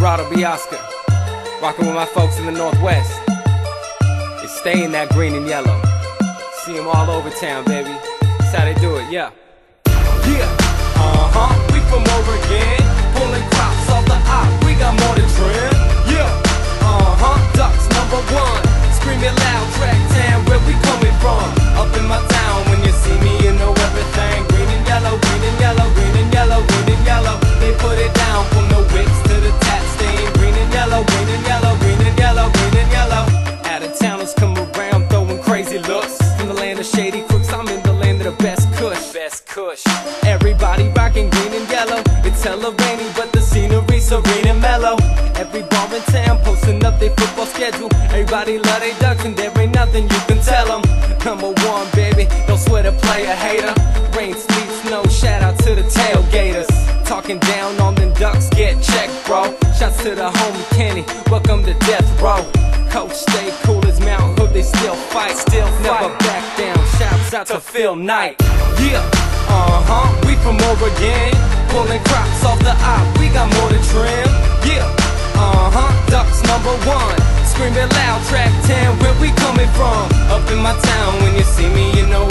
Librado B. Rocking with my folks in the Northwest. It's staying that green and yellow. See them all over town, baby. That's how they do it, yeah. Yeah, uh huh. We from Oregon. Pulling crops off the op. We got more to trim. Yeah, uh huh. Ducks number one. Screaming loud, track town, where we coming from? Everybody rocking green and yellow. It's hella rainy, but the scenery serene and mellow. Every bar in town posting up their football schedule. Everybody love their ducks, and there ain't nothing you can tell them. Number one, baby, don't sweat a player hater. Rain, sleet, snow, shout out to the tailgaters. Talking down on them ducks, get checked, bro. Shouts to the homie Kenny, welcome to death row. Coach stay cool as Mount Hood, they still fight, still fight. never back down. Shouts out to Phil Knight. Yeah, uh huh, we from Oregon, pulling crops off the op. We got more to trim. Yeah, uh huh, ducks number one. Screaming loud, track 10, where we coming from? Up in my town, when you see me, you know